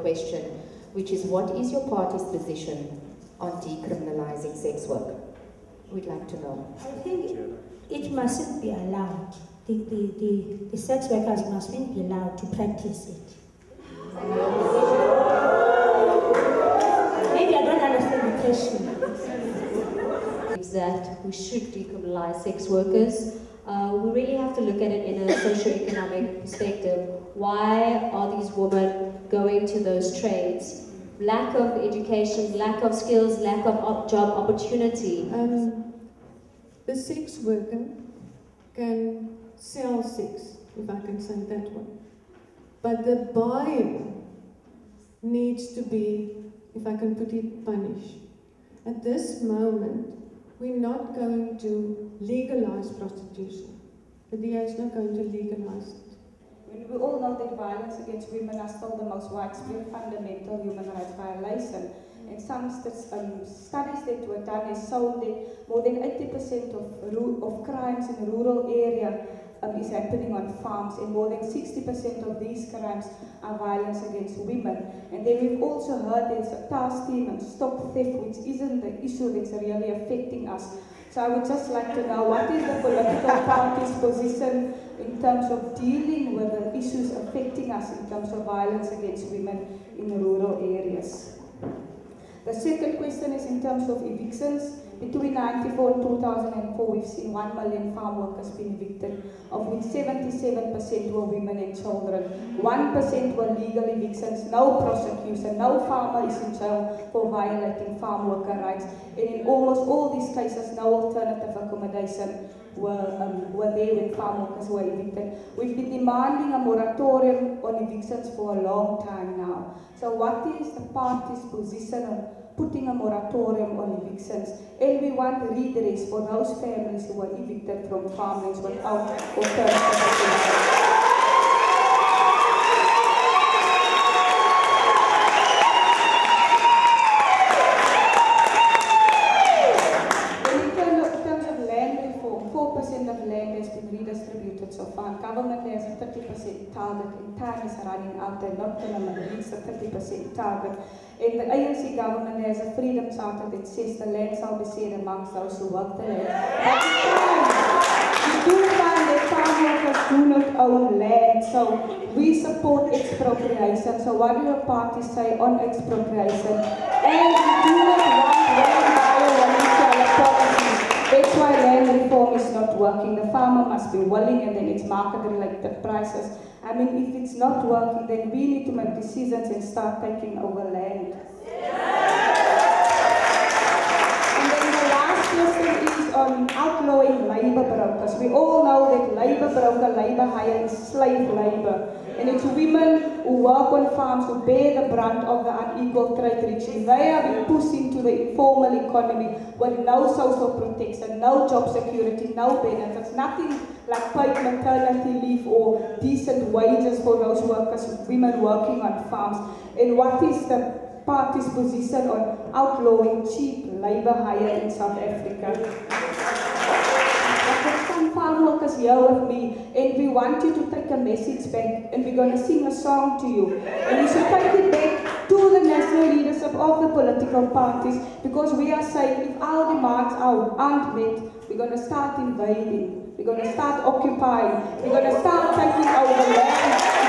question, which is what is your party's position on decriminalizing sex work? We'd like to know. I think it mustn't be allowed. The, the, the, the sex workers mustn't be allowed to practice it. Maybe I don't understand the question. That we should decriminalize sex workers. Uh, we really have to look at it in a socio-economic perspective. Why are these women going to those trades? Lack of education, lack of skills, lack of op job opportunity. Um, the sex worker can sell sex, if I can say that one. But the buyer needs to be, if I can put it, punished. At this moment, we're not going to legalize prostitution. The DA is not going to legalize it. We all know that violence against women are still the most widespread fundamental human rights violation. And some um, studies that were done have shown that more than 80% of, of crimes in rural area um, is happening on farms and more than 60% of these crimes are violence against women. And then we've also heard there's a task team and stop theft, which isn't the issue that's really affecting us. So I would just like to know what is the political party's position in terms of dealing with the issues affecting us in terms of violence against women in rural areas. The second question is in terms of evictions. Between 1994 and 2004, we've seen 1 million farm workers being evicted, of which 77% were women and children. 1% were legal evictions, no prosecution, no farmer is in jail for violating farm worker rights. And in almost all these cases, no alternative accommodation were, um, were there when farm workers were evicted. We've been demanding a moratorium on evictions for a long time now. So what is the party's position on putting a moratorium on evictions? And we want redress for those families who were evicted from farmlands without alternative government has a 30% target is running out. They're not going to reach the 30% target. And the ANC government has a freedom charter that says the land shall be shared amongst those who work the land. But we do find that farm workers do not own land, so we support expropriation. So what do your party say on expropriation? And we do not want. That's why land reform is not working. The farmer must be willing and then it's market-related prices. I mean, if it's not working, then we need to make decisions and start taking over land. And then the last question is on outlawing labour brokers. We all know that labour broker, labour hire is slave labour. And it's women who work on farms who bear the brunt of the unequal trade reaching. They are being pushed into the informal economy with no social protection, no job security, no benefits, nothing like paid maternity leave or decent wages for those workers, women working on farms. And what is the party's position on outlawing cheap labour hire in South Africa? Some farm workers here with me and we want you to take a message back and we're going to sing a song to you. And you should take it back to the national leaders of all the political parties because we are saying if our demands aren't met, we're going to start invading. We're going to start occupying. We're going to start taking over land.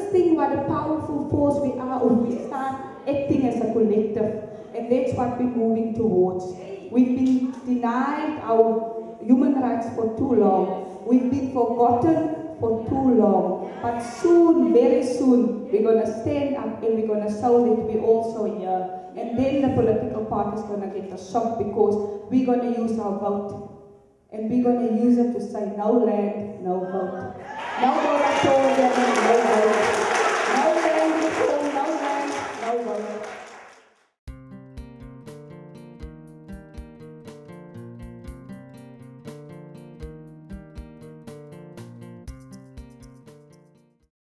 Just think what a powerful force we are if we start acting as a collective. And that's what we're moving towards. We've been denied our human rights for too long. We've been forgotten for too long. But soon, very soon, we're going to stand up and we're going to show that we're also here. And then the political party's going to get a shock because we're going to use our vote. And we're going to use it to say no land, no vote. Não vou na torre, não vou.